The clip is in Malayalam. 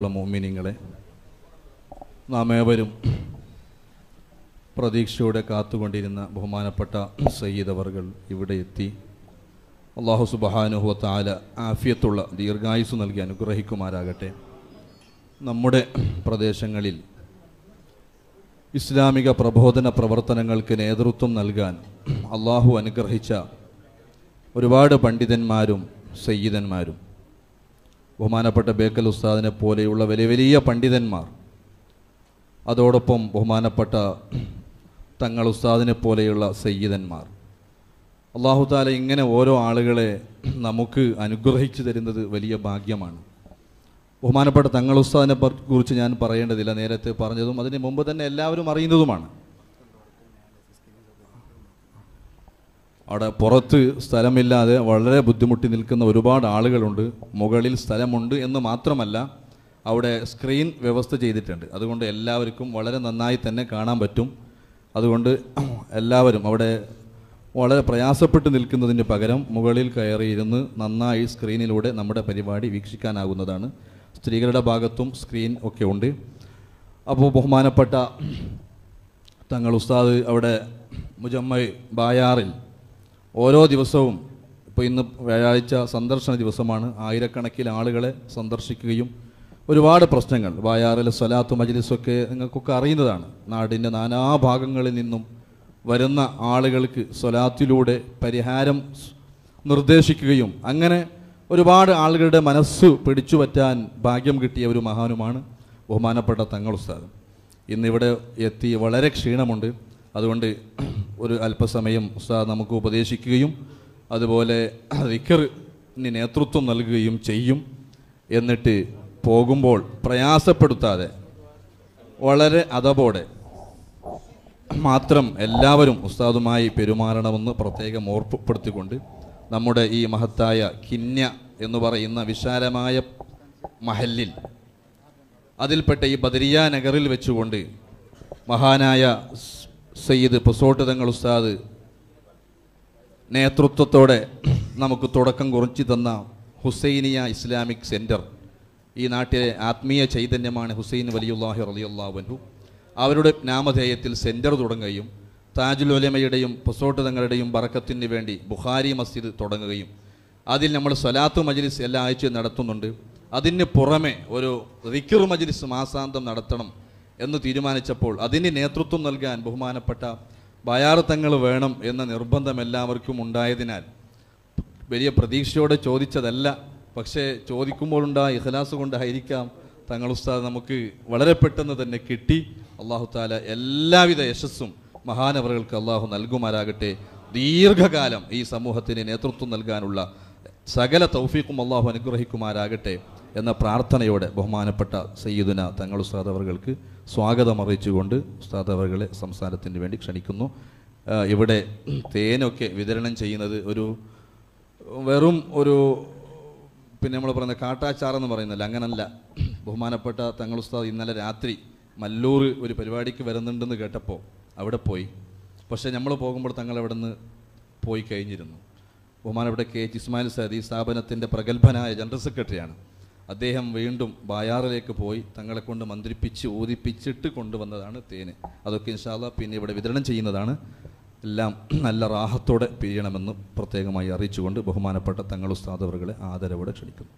മോമിനിങ്ങളെ നാം ഏവരും പ്രതീക്ഷയോടെ കാത്തുകൊണ്ടിരുന്ന ബഹുമാനപ്പെട്ട സയ്യിദ് അവർകൾ ഇവിടെ എത്തി. അള്ളാഹു സുബഹാനുഹുവ താല ആഫിയത്തുള്ള ദീർഘായുസ് നൽകി അനുഗ്രഹിക്കുമാരാകട്ടെ നമ്മുടെ പ്രദേശങ്ങളിൽ ഇസ്ലാമിക പ്രബോധന പ്രവർത്തനങ്ങൾക്ക് നേതൃത്വം നൽകാൻ അള്ളാഹു അനുഗ്രഹിച്ച ഒരുപാട് പണ്ഡിതന്മാരും സയ്യിദന്മാരും ബഹുമാനപ്പെട്ട ബേക്കൽ ഉസ്താദിനെ പോലെയുള്ള വലിയ വലിയ പണ്ഡിതന്മാർ. അതോടൊപ്പം ബഹുമാനപ്പെട്ട തങ്ങൾ ഉസ്താദിനെ പോലെയുള്ള സയ്യിദന്മാർ. അള്ളാഹു താല ഇങ്ങനെ ഓരോ ആളുകളെ നമുക്ക് അനുഗ്രഹിച്ചു തരുന്നത് വലിയ ഭാഗ്യമാണ്. ബഹുമാനപ്പെട്ട തങ്ങൾ ഉസ്താദിനെ കുറിച്ച് ഞാൻ പറയേണ്ടതില്ല നേരത്തെ പറഞ്ഞതും അതിന് മുമ്പ് തന്നെ എല്ലാവരും അറിയുന്നതുമാണ്. അവിടെ പുറത്ത് സ്ഥലമില്ലാതെ വളരെ ബുദ്ധിമുട്ടി നിൽക്കുന്ന ഒരുപാട് ആളുകളുണ്ട്. മുകളിൽ സ്ഥലമുണ്ട് എന്ന് മാത്രമല്ല അവിടെ സ്ക്രീൻ വ്യവസ്ഥ ചെയ്തിട്ടുണ്ട്. അതുകൊണ്ട് എല്ലാവർക്കും വളരെ നന്നായി തന്നെ കാണാൻ പറ്റും. അതുകൊണ്ട് എല്ലാവരും അവിടെ വളരെ പ്രയാസപ്പെട്ട് നിൽക്കുന്നതിന് പകരം മുകളിൽ കയറിയിരുന്ന് നന്നായി സ്ക്രീനിലൂടെ നമ്മുടെ പരിപാടി വീക്ഷിക്കാനാകുന്നതാണ്. സ്ത്രീകളുടെ ഭാഗത്തും സ്ക്രീൻ ഒക്കെ ഉണ്ട്. അപ്പോൾ ബഹുമാനപ്പെട്ട തങ്ങൾ ഉസ്താദ് അവിടെ മുജമ്മ ബായാറിൽ ഓരോ ദിവസവും ഇപ്പോൾ ഇന്ന് വ്യാഴാഴ്ച സന്ദർശന ദിവസമാണ്. ആയിരക്കണക്കിന് ആളുകളെ സന്ദർശിക്കുകയും ഒരുപാട് പ്രശ്നങ്ങൾ ബായാറിലെ സ്വലാത്തു മജ്ലിസൊക്കെ നിങ്ങൾക്കൊക്കെ അറിയുന്നതാണ്. നാടിന്റെ നാനാഭാഗങ്ങളിൽ നിന്നും വരുന്ന ആളുകൾക്ക് സ്വലാത്തിലൂടെ പരിഹാരം നിർദ്ദേശിക്കുകയും അങ്ങനെ ഒരുപാട് ആളുകളുടെ മനസ്സ് പിടിച്ചു പറ്റാൻ ഭാഗ്യം കിട്ടിയ ഒരു മഹാനുമാണ് ബഹുമാനപ്പെട്ട തങ്ങൾ ഉസ്താദ്. ഇന്നിവിടെ എത്തി വളരെ ക്ഷീണമുണ്ട്. അതുകൊണ്ട് ഒരു അല്പസമയം ഉസ്താദ് നമുക്ക് ഉപദേശിക്കുകയും അതുപോലെ വിക്കറിന് നേതൃത്വം നൽകുകയും ചെയ്യും എന്നിട്ട് പോകുമ്പോൾ പ്രയാസപ്പെടുത്താതെ വളരെ അതപോടെ മാത്രം എല്ലാവരും ഉസ്താദുമായി പെരുമാറണമെന്ന് പ്രത്യേകം ഓർമ്മപ്പെടുത്തിക്കൊണ്ട് നമ്മുടെ ഈ മഹത്തായ കിന്യ എന്ന് പറയുന്ന വിശാലമായ മഹല്ലിൽ അതിൽപ്പെട്ട ഈ ബദരിയ നഗറിൽ വെച്ചുകൊണ്ട് മഹാനായ സയ്യിദ് പൊസോട്ട് തങ്ങൾ ഉസ്താദ് നേതൃത്വത്തോടെ നമുക്ക് തുടക്കം കുറിച്ചു തന്ന ഹുസൈനിയ ഇസ്ലാമിക് സെന്റർ ഈ നാട്ടിലെ ആത്മീയ ചൈതന്യമാണ് ഹുസൈൻ വലിയുല്ലാഹി റലിയുല്ലാവൻഹു അവരുടെ നാമധേയത്തിൽ സെന്റർ തുടങ്ങുകയും താജുൽ ഒലമയുടെയും പൊസോട്ട് തങ്ങളുടെയും ബറക്കത്തിന് വേണ്ടി ബുഖാരി മസ്ജിദ് തുടങ്ങുകയും അതിൽ നമ്മൾ സലാത്തു മജ്ലിസ് എല്ലാ ആഴ്ചയും നടത്തുന്നുണ്ട്. അതിന് പുറമെ ഒരു റിക്കർ മജ്ലിസ് മാസാന്തം നടത്തണം എന്ന് തീരുമാനിച്ചപ്പോൾ അതിന് നേതൃത്വം നൽകാൻ ബഹുമാനപ്പെട്ട ബയാർ തങ്ങൾ വേണം എന്ന നിർബന്ധം എല്ലാവർക്കും ഉണ്ടായതിനാൽ വലിയ പ്രതീക്ഷയോടെ ചോദിച്ചതല്ല. പക്ഷേ ചോദിക്കുമ്പോഴുണ്ടായ ഇഖലാസ് കൊണ്ടായിരിക്കാം തങ്ങൾ ഉസ്താദ് നമുക്ക് വളരെ പെട്ടെന്ന് തന്നെ കിട്ടി. അള്ളാഹു താല എല്ലാവിധ യശസ്സും മഹാനവറുകൾക്ക് അള്ളാഹു നൽകുമാരാകട്ടെ ദീർഘകാലം ഈ സമൂഹത്തിന് നേതൃത്വം നൽകാനുള്ള സകല തൗഫീഖും അള്ളാഹു അനുഗ്രഹിക്കുമാരാകട്ടെ എന്ന പ്രാർത്ഥനയോടെ ബഹുമാനപ്പെട്ട സയ്യിദുന തങ്ങൾ ഉസ്താദ് സ്വാഗതം അറിയിച്ചുകൊണ്ട് ഉസ്താദ് സംസാരത്തിന് വേണ്ടി ക്ഷണിക്കുന്നു. ഇവിടെ തേനൊക്കെ വിതരണം ചെയ്യുന്നത് ഒരു വെറും ഒരു പിന്നെ നമ്മൾ പറയുന്ന കാട്ടാച്ചാറെന്ന് പറയുന്നില്ല അങ്ങനല്ല. ബഹുമാനപ്പെട്ട തങ്ങൾ ഉസ്താദ് ഇന്നലെ രാത്രി മല്ലൂർ ഒരു പരിപാടിക്ക് വരുന്നുണ്ടെന്ന് കേട്ടപ്പോൾ അവിടെ പോയി. പക്ഷേ നമ്മൾ പോകുമ്പോൾ തങ്ങൾ അവിടെ നിന്ന് പോയി കഴിഞ്ഞിരുന്നു. ബഹുമാനപ്പെട്ട കെ എച്ച് ഇസ്മായിൽ ഈ സ്ഥാപനത്തിന്റെ പ്രഗത്ഭനായ ജനറൽ സെക്രട്ടറിയാണ്. അദ്ദേഹം വീണ്ടും ബായാറിലേക്ക് പോയി തങ്ങളെ കൊണ്ട് മന്ത്രിപ്പിച്ച് ഊതിപ്പിച്ചിട്ട് കൊണ്ടുവന്നതാണ് തേന്. അതൊക്കെ ഇൻഷാല്ല പിന്നെ ഇവിടെ വിതരണം ചെയ്യുന്നതാണ്. എല്ലാം നല്ല റാഹത്തോടെ പിരിയണമെന്ന് പ്രത്യേകമായി അറിയിച്ചുകൊണ്ട് ബഹുമാനപ്പെട്ട തങ്ങൾ ഉസ്താദ് അവറുകളെ ആദരവോടെ ക്ഷണിക്കുന്നു.